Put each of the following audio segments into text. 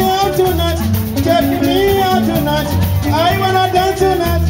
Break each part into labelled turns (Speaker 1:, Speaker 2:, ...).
Speaker 1: out tonight. Take me out tonight. I wanna dance tonight.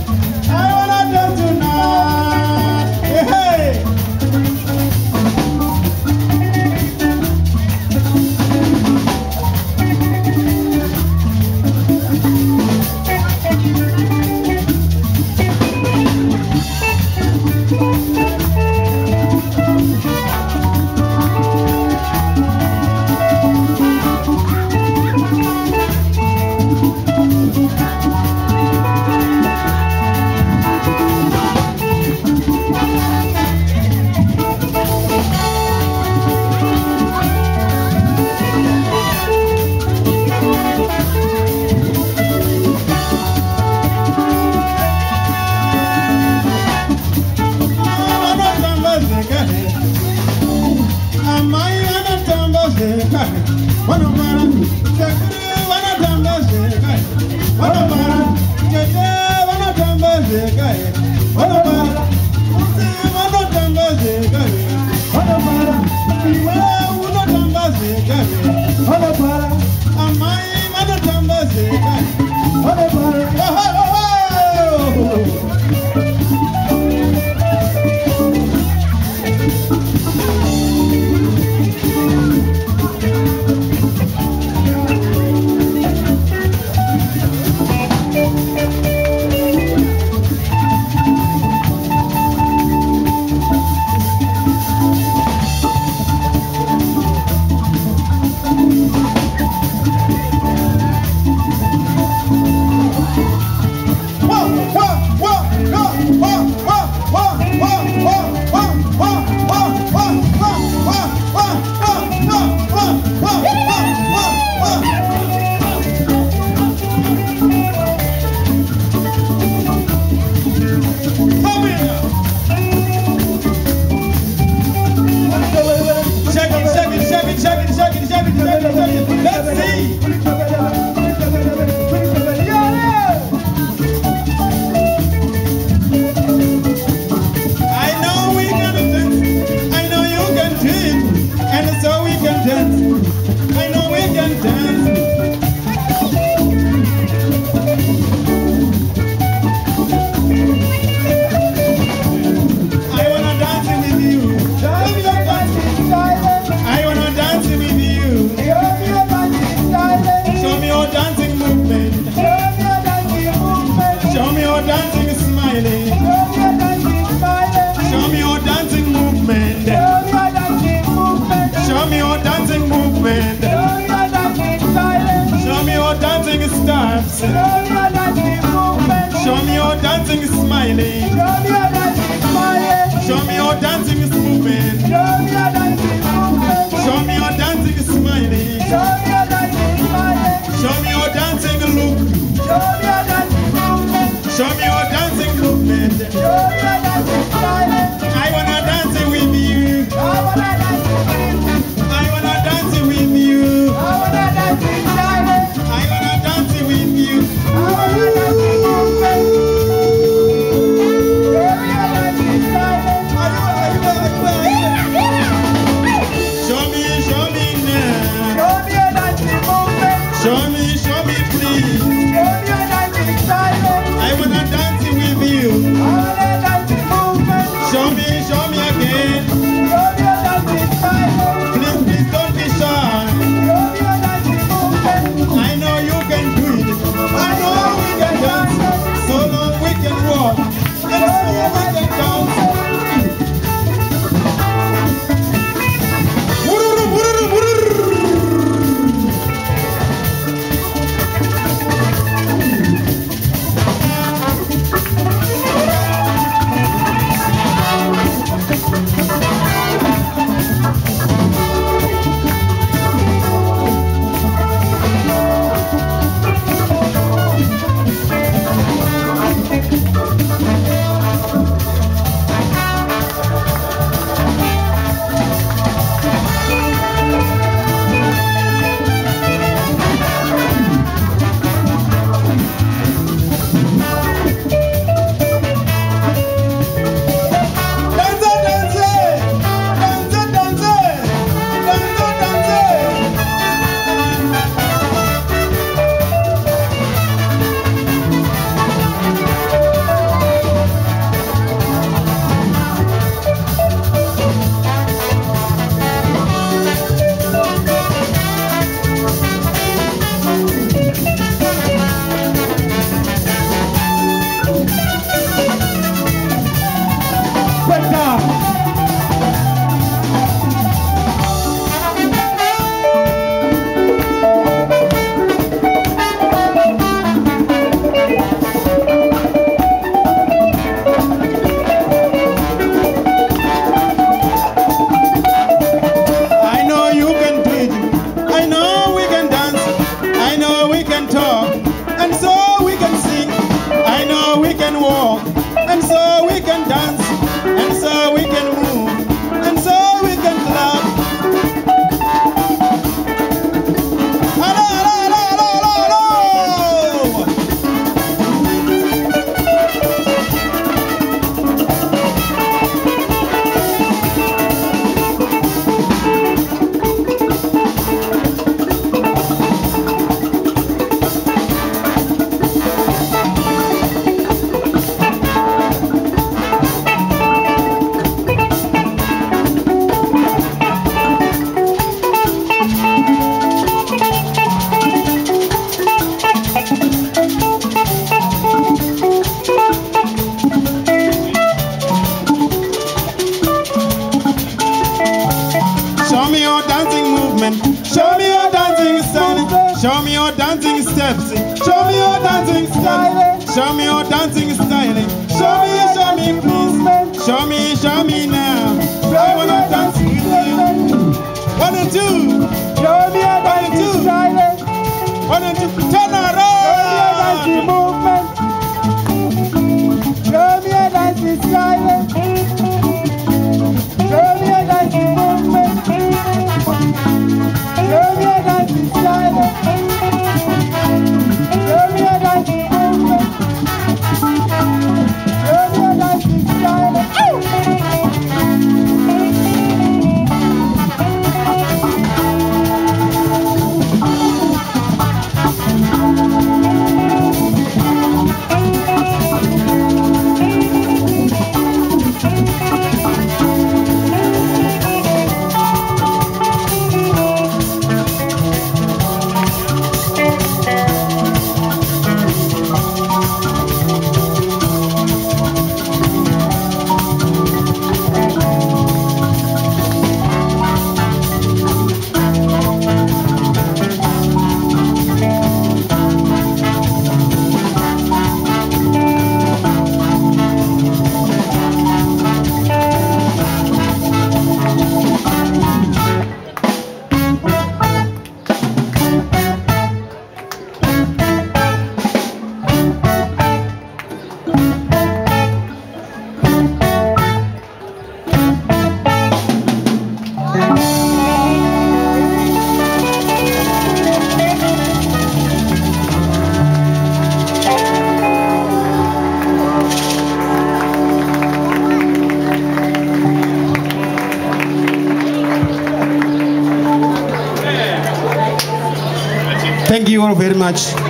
Speaker 1: You very much.